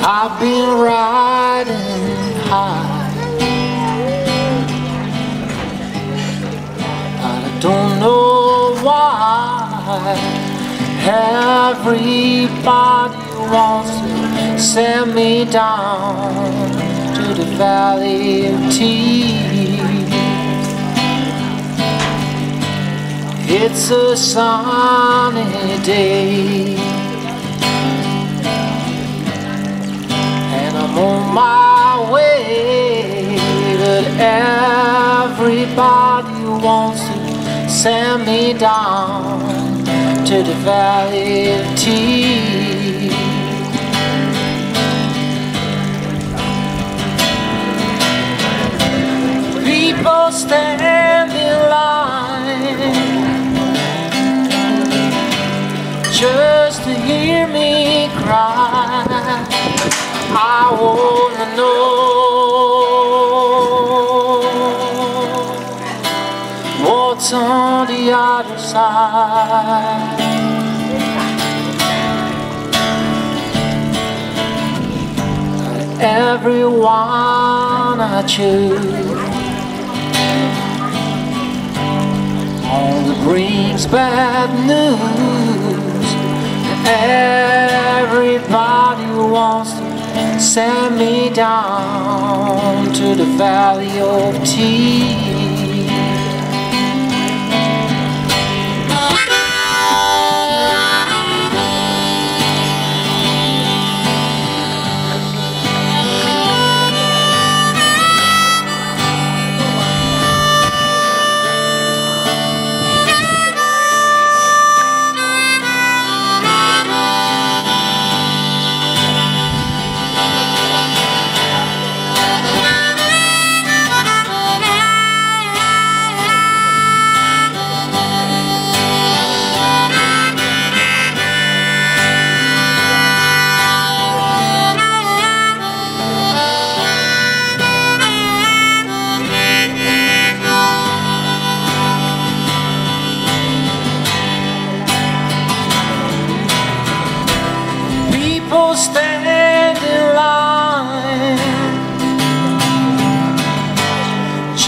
I've been riding high. But I don't know why everybody wants to send me down to the valley of tears. It's a sunny day. My way. But everybody wants to send me down to the valley of tears. People stand in line just to hear me cry. I wanna know what's on the other side. Everyone I choose only brings bad news. To send me down to the valley of tears.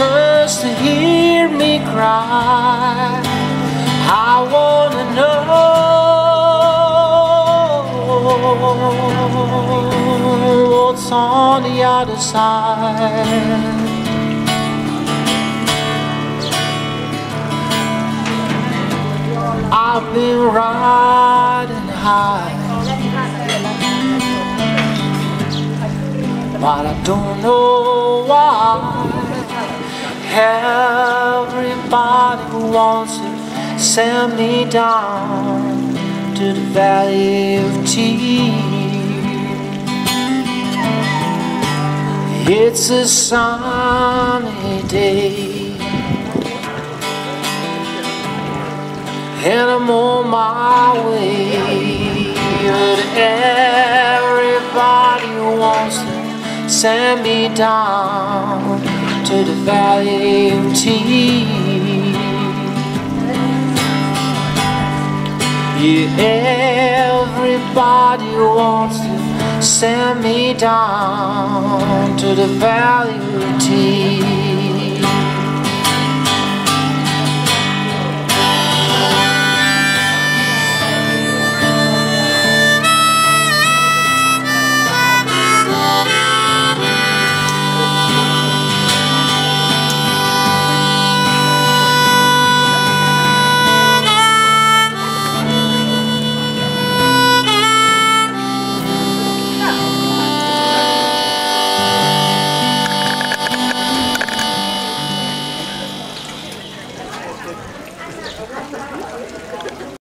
Just to hear me cry. I wanna know what's on the other side. I've been riding high. But I don't know why Everybody wants to send me down To the valley of tears. It's a sunny day. And I'm on my way. But everybody wants to send me down to the valley of tears. Yeah, everybody wants to send me down to the valley of tears.